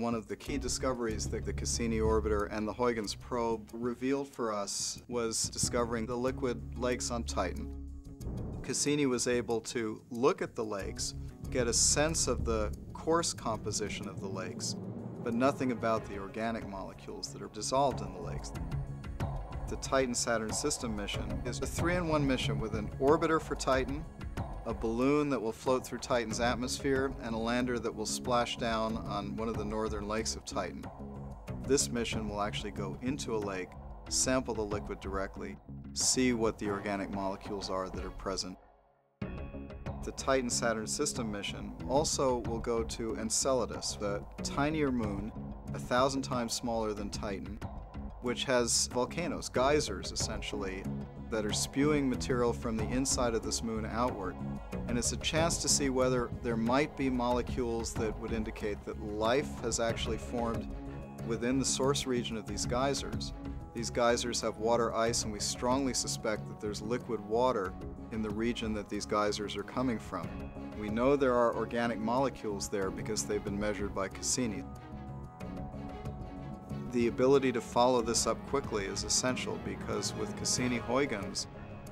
One of the key discoveries that the Cassini orbiter and the Huygens probe revealed for us was discovering the liquid lakes on Titan. Cassini was able to look at the lakes, get a sense of the coarse composition of the lakes, but nothing about the organic molecules that are dissolved in the lakes. The Titan Saturn System mission is a three-in-one mission with an orbiter for Titan, a balloon that will float through Titan's atmosphere, and a lander that will splash down on one of the northern lakes of Titan. This mission will actually go into a lake, sample the liquid directly, see what the organic molecules are that are present. The Titan Saturn System mission also will go to Enceladus, the tinier moon, a thousand times smaller than Titan, which has volcanoes, geysers essentially, that are spewing material from the inside of this moon outward. And it's a chance to see whether there might be molecules that would indicate that life has actually formed within the source region of these geysers. These geysers have water ice, and we strongly suspect that there's liquid water in the region that these geysers are coming from. We know there are organic molecules there because they've been measured by Cassini the ability to follow this up quickly is essential because with Cassini-Huygens,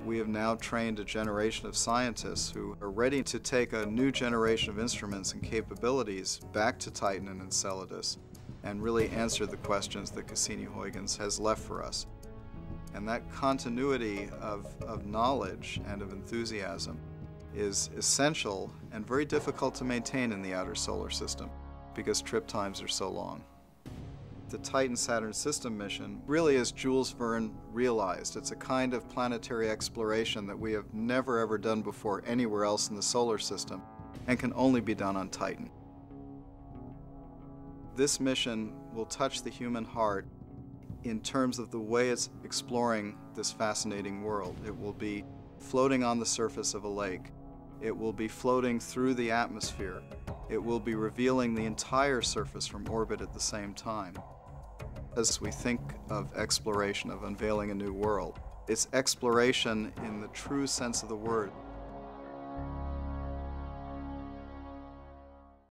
we have now trained a generation of scientists who are ready to take a new generation of instruments and capabilities back to Titan and Enceladus and really answer the questions that Cassini-Huygens has left for us. And that continuity of, of knowledge and of enthusiasm is essential and very difficult to maintain in the outer solar system because trip times are so long the Titan Saturn system mission really is Jules Verne realized. It's a kind of planetary exploration that we have never ever done before anywhere else in the solar system and can only be done on Titan. This mission will touch the human heart in terms of the way it's exploring this fascinating world. It will be floating on the surface of a lake. It will be floating through the atmosphere. It will be revealing the entire surface from orbit at the same time as we think of exploration, of unveiling a new world. It's exploration in the true sense of the word.